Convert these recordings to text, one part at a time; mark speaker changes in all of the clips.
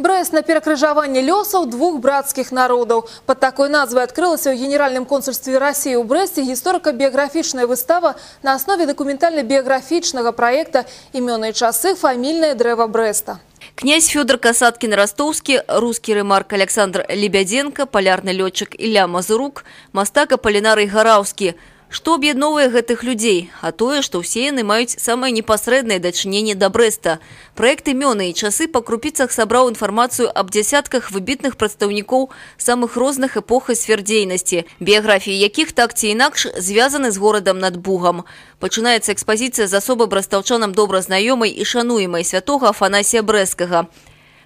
Speaker 1: Брест на перакрыжаванне лёсаў двух брацкіх народаў. Под такой назвай адкрылася ў генеральным консульстве России ў Брэсце гісторыка-біяграфічная выстава на аснове дакументальна-біяграфічнага праекта «Имёны часы. Фамильное дрэва Бреста».
Speaker 2: Князь Федор Касаткин-Ростовский, русский ремарк Александр Лебяденко, полярный летчик Илья Мазурук, мастак Аполлинарый Гараўскі – Што аб'ядноўвае гэтых людзей, а тое, што ўсе яны маюць самае непасрэднае дачыненне да Брэста. Праект імёны і часы па крупіцах сабраў інфармацыю аб дзясятках выбітных прадстаўнікоў самых розных эпох і сфер дзейнасці, біяграфіі якіх так ці інакш звязаны з горадам над Бугам. Пачынаецца экспазіцыя з асобы брастаўчанам добра знаёмай і шануемай святога Афанасія Брэскага.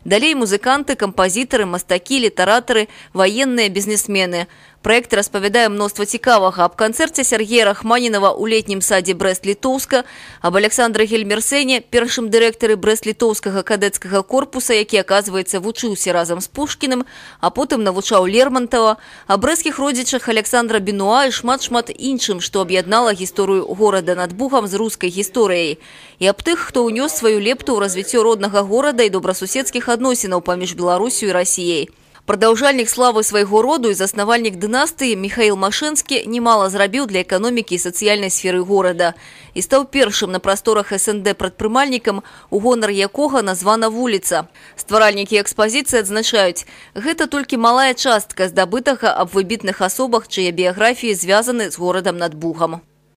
Speaker 2: Далей музыканты, кампазітары, мастакі, літаратары, ваенныя бізнесмены – Проект распавядае мноства цікавага аб канцэрце Сергея Рахманінова ў летнім садзе Брэст-Літоўска, аб Александра Гельмерсене, першым дырэктары Брэст-Літоўскага кадэцкага корпуса, які, аказваецца, вучыўся разам з Пушкіным, а потым навучаў Лермантава, аб брэсцкіх родзічах Александра Бенуа і шмат-шмат іншым, што аб'яднала гісторыю горада над Бугам з рускай гісторыяй. І аб тых, хто ўнёс сваю лепту ў развіццё роднага горада і добрасуседскіх адносінаў паміж Беларусю і Расіяй. Продолжальник славы своего роду и заснавальнік дынастыі Михаил Машэнскі немало зрабіў для эканомікі і сацыяльнай сферы горада і стаў першым на прасторах СНД прадпрымальнікам, у гонар якога названа вуліца. Стваральнікі экспазіцыі адзначаюць, гэта толькі малая частка здабытага аб выбітных асобах, чые біяграфіі звязаны з горадам над Бугам.